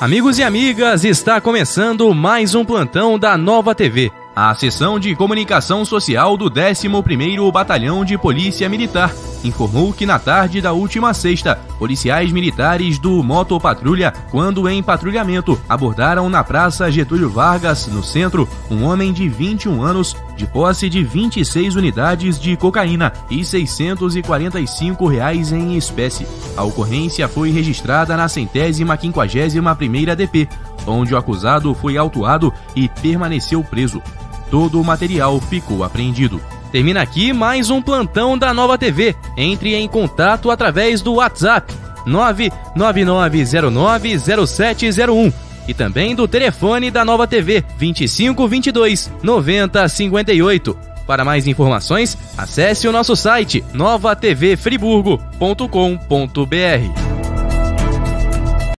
Amigos e amigas, está começando mais um plantão da Nova TV. A seção de comunicação social do 11º Batalhão de Polícia Militar informou que na tarde da última sexta, policiais militares do Motopatrulha, quando em patrulhamento, abordaram na Praça Getúlio Vargas, no centro, um homem de 21 anos, de posse de 26 unidades de cocaína e 645 reais em espécie. A ocorrência foi registrada na centésima quinquagésima primeira DP, onde o acusado foi autuado e permaneceu preso. Todo o material ficou apreendido. Termina aqui mais um plantão da Nova TV. Entre em contato através do WhatsApp 999090701 e também do telefone da Nova TV 2522 9058. Para mais informações, acesse o nosso site novatvfriburgo.com.br.